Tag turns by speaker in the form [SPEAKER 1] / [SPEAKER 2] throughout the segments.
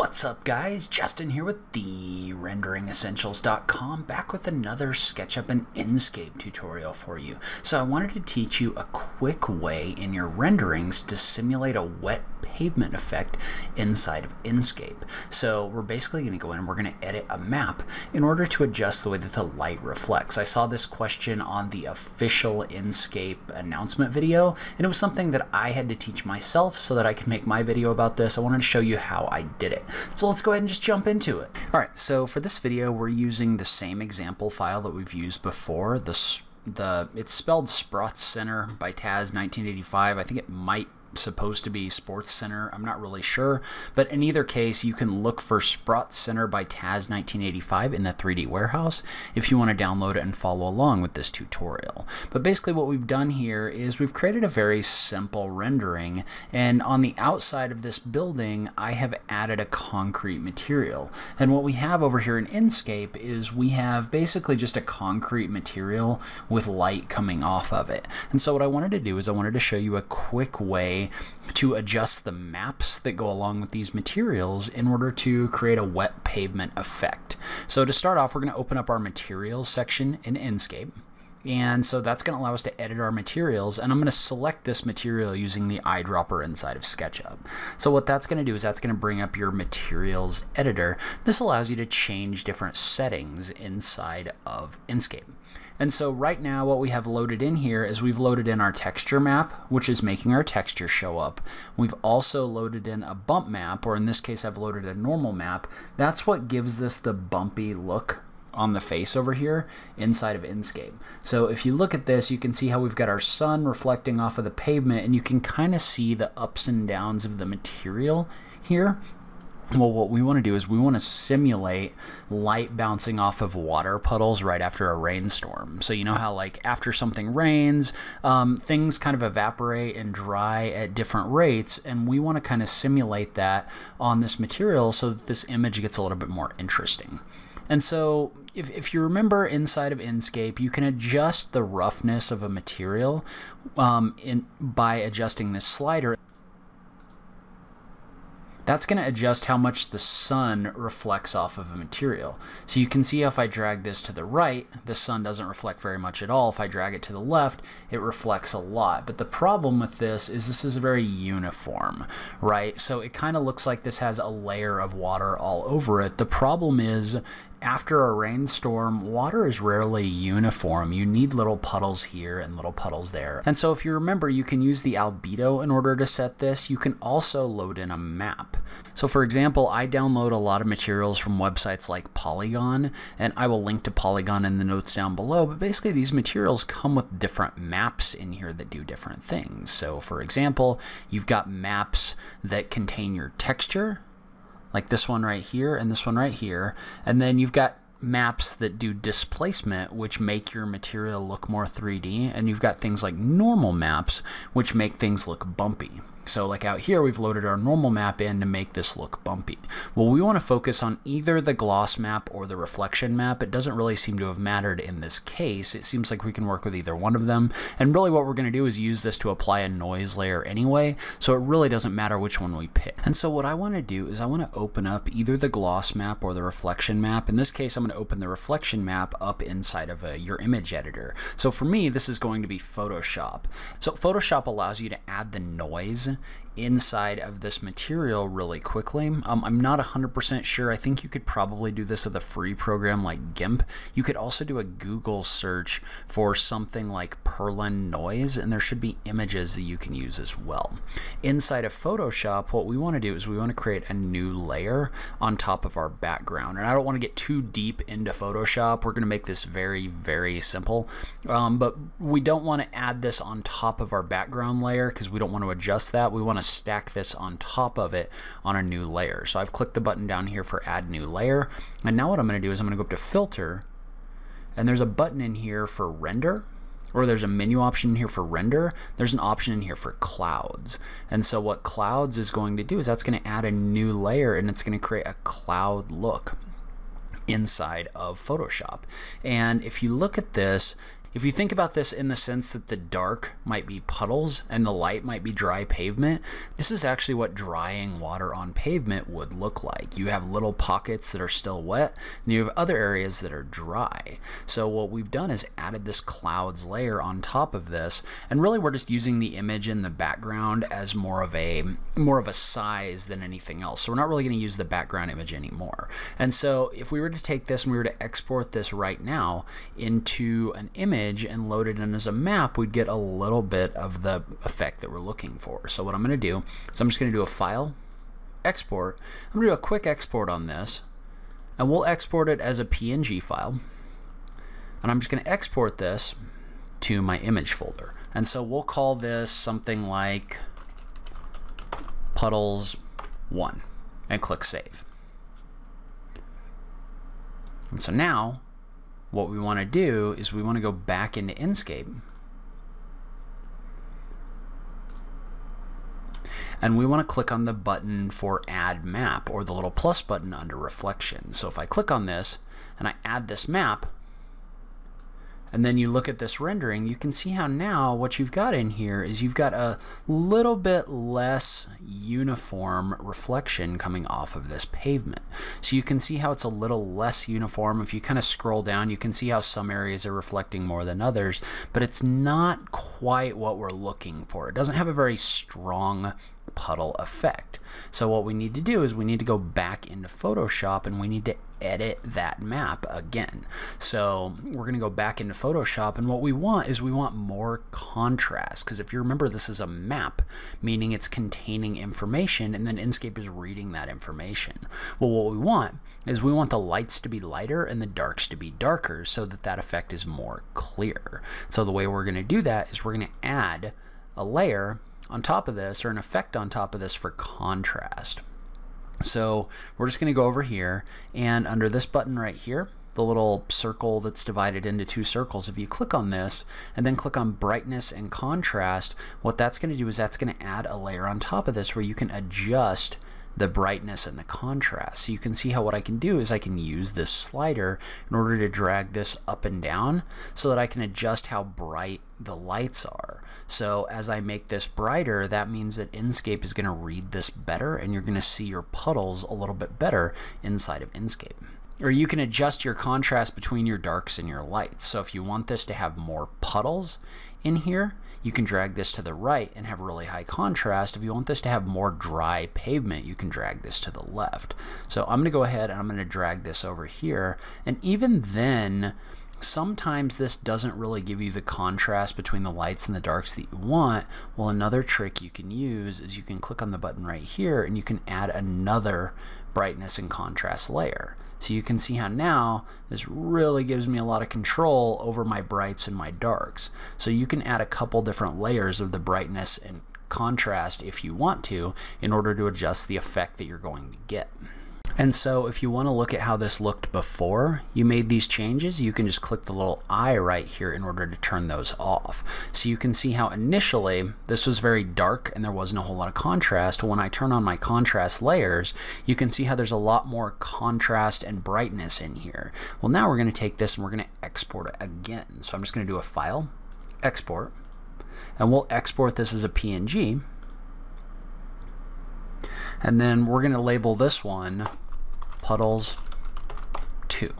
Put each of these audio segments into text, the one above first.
[SPEAKER 1] What's up guys? Justin here with the RenderingEssentials.com back with another SketchUp and Enscape tutorial for you. So I wanted to teach you a quick way in your renderings to simulate a wet pavement effect inside of Enscape. So we're basically going to go in and we're going to edit a map in order to adjust the way that the light reflects. I saw this question on the official Enscape announcement video and it was something that I had to teach myself so that I could make my video about this. I wanted to show you how I did it. So let's go ahead and just jump into it. Alright, so for this video we're using the same example file that we've used before, the the it's spelled Sprott Center by Taz 1985. I think it might supposed to be Sports Center. I'm not really sure. But in either case, you can look for Sprott Center by Taz 1985 in the 3D warehouse if you want to download it and follow along with this tutorial. But basically what we've done here is we've created a very simple rendering and on the outside of this building I have added a concrete material. And what we have over here in Enscape is we have basically just a concrete material with light coming off of it. And so what I wanted to do is I wanted to show you a quick way to adjust the maps that go along with these materials in order to create a wet pavement effect. So to start off, we're going to open up our materials section in Enscape. And so that's going to allow us to edit our materials. And I'm going to select this material using the eyedropper inside of SketchUp. So what that's going to do is that's going to bring up your materials editor. This allows you to change different settings inside of Enscape. And so right now what we have loaded in here is we've loaded in our texture map, which is making our texture show up. We've also loaded in a bump map, or in this case I've loaded a normal map. That's what gives this the bumpy look on the face over here inside of Enscape. So if you look at this, you can see how we've got our sun reflecting off of the pavement and you can kind of see the ups and downs of the material here well, what we want to do is we want to simulate light bouncing off of water puddles right after a rainstorm. So you know how like after something rains, um, things kind of evaporate and dry at different rates, and we want to kind of simulate that on this material so that this image gets a little bit more interesting. And so if, if you remember inside of Enscape, you can adjust the roughness of a material um, in, by adjusting this slider that's going to adjust how much the sun reflects off of a material. So you can see if I drag this to the right, the sun doesn't reflect very much at all. If I drag it to the left, it reflects a lot. But the problem with this is this is a very uniform, right? So it kind of looks like this has a layer of water all over it. The problem is after a rainstorm, water is rarely uniform. You need little puddles here and little puddles there. And so if you remember, you can use the albedo in order to set this. You can also load in a map. So for example, I download a lot of materials from websites like Poliigon, and I will link to Poliigon in the notes down below, but basically these materials come with different maps in here that do different things. So for example, you've got maps that contain your texture, like this one right here and this one right here. And then you've got maps that do displacement, which make your material look more 3D. And you've got things like normal maps, which make things look bumpy. So like out here, we've loaded our normal map in to make this look bumpy. Well, we want to focus on either the gloss map or the reflection map. It doesn't really seem to have mattered in this case. It seems like we can work with either one of them. And really what we're going to do is use this to apply a noise layer anyway. So it really doesn't matter which one we pick. And so what I want to do is I want to open up either the gloss map or the reflection map. In this case, I'm going to open the reflection map up inside of a, your image editor. So for me, this is going to be Photoshop. So Photoshop allows you to add the noise Эльза inside of this material really quickly. Um, I'm not 100% sure. I think you could probably do this with a free program like GIMP. You could also do a Google search for something like Perlin noise, and there should be images that you can use as well. Inside of Photoshop, what we want to do is we want to create a new layer on top of our background. And I don't want to get too deep into Photoshop. We're going to make this very, very simple. Um, but we don't want to add this on top of our background layer because we don't want to adjust that. We want to stack this on top of it on a new layer. So I've clicked the button down here for add new layer. And now what I'm going to do is I'm going to go up to filter and there's a button in here for render or there's a menu option here for render, there's an option in here for clouds. And so what clouds is going to do is that's going to add a new layer and it's going to create a cloud look inside of Photoshop. And if you look at this, if you think about this in the sense that the dark might be puddles and the light might be dry pavement, this is actually what drying water on pavement would look like. You have little pockets that are still wet, and you have other areas that are dry. So what we've done is added this clouds layer on top of this, and really we're just using the image in the background as more of a more of a size than anything else. So we're not really going to use the background image anymore. And so if we were to take this and we were to export this right now into an image image and load it in as a map, we'd get a little bit of the effect that we're looking for. So what I'm going to do is I'm just going to do a file, export. I'm going to do a quick export on this, and we'll export it as a PNG file. And I'm just going to export this to my image folder. And so we'll call this something like puddles 1 and click save. And so now what we want to do is we want to go back into Enscape and we want to click on the button for add map or the little plus button under reflection. So if I click on this and I add this map, and then you look at this rendering, you can see how now what you've got in here is you've got a little bit less uniform reflection coming off of this pavement. So you can see how it's a little less uniform. If you kind of scroll down, you can see how some areas are reflecting more than others, but it's not quite what we're looking for. It doesn't have a very strong puddle effect. So what we need to do is we need to go back into Photoshop and we need to edit that map again. So we're going to go back into Photoshop and what we want is we want more contrast because if you remember this is a map meaning it's containing information and then Enscape is reading that information. Well what we want is we want the lights to be lighter and the darks to be darker so that that effect is more clear. So the way we're going to do that is we're going to add a layer on top of this or an effect on top of this for contrast. So we're just going to go over here and under this button right here, the little circle that's divided into two circles, if you click on this and then click on brightness and contrast, what that's going to do is that's going to add a layer on top of this where you can adjust the brightness and the contrast. So you can see how what I can do is I can use this slider in order to drag this up and down so that I can adjust how bright the lights are. So as I make this brighter, that means that Enscape is going to read this better and you're going to see your puddles a little bit better inside of Enscape. Or you can adjust your contrast between your darks and your lights. So if you want this to have more puddles in here, you can drag this to the right and have really high contrast. If you want this to have more dry pavement, you can drag this to the left. So I'm going to go ahead and I'm going to drag this over here. And even then, sometimes this doesn't really give you the contrast between the lights and the darks that you want. Well, another trick you can use is you can click on the button right here and you can add another brightness and contrast layer. So you can see how now this really gives me a lot of control over my brights and my darks. So you can add a couple different layers of the brightness and contrast if you want to in order to adjust the effect that you're going to get. And so if you want to look at how this looked before you made these changes, you can just click the little eye right here in order to turn those off. So you can see how initially this was very dark and there wasn't a whole lot of contrast. When I turn on my contrast layers, you can see how there's a lot more contrast and brightness in here. Well, now we're going to take this and we're going to export it again. So I'm just going to do a file, export, and we'll export this as a PNG. And then we're going to label this one Puddles 2.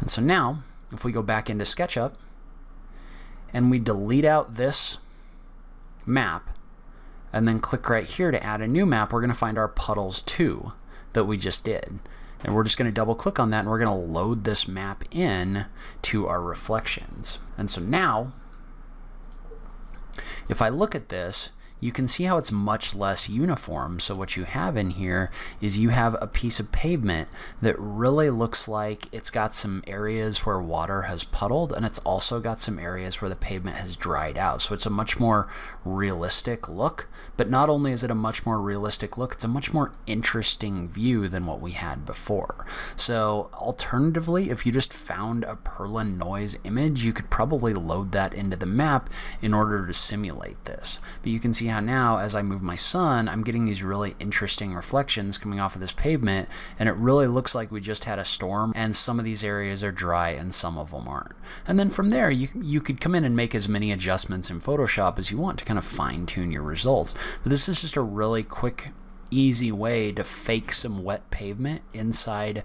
[SPEAKER 1] And so now, if we go back into SketchUp and we delete out this map and then click right here to add a new map, we're going to find our Puddles 2 that we just did. And we're just going to double click on that and we're going to load this map in to our reflections. And so now, if I look at this, you can see how it's much less uniform. So what you have in here is you have a piece of pavement that really looks like it's got some areas where water has puddled and it's also got some areas where the pavement has dried out. So it's a much more realistic look, but not only is it a much more realistic look, it's a much more interesting view than what we had before. So alternatively, if you just found a Perlin noise image, you could probably load that into the map in order to simulate this. But you can see now as I move my sun, I'm getting these really interesting reflections coming off of this pavement and it really looks like we just had a storm and some of these areas are dry and some of them aren't. And then from there you, you could come in and make as many adjustments in Photoshop as you want to kind of fine tune your results. But this is just a really quick easy way to fake some wet pavement inside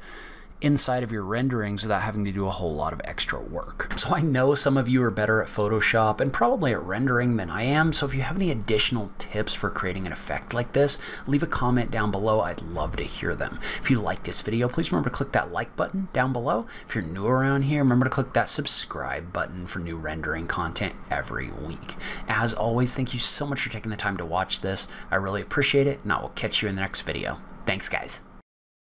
[SPEAKER 1] inside of your renderings without having to do a whole lot of extra work. So I know some of you are better at Photoshop and probably at rendering than I am, so if you have any additional tips for creating an effect like this, leave a comment down below. I'd love to hear them. If you like this video, please remember to click that like button down below. If you're new around here, remember to click that subscribe button for new rendering content every week. As always, thank you so much for taking the time to watch this. I really appreciate it, and I will catch you in the next video. Thanks, guys.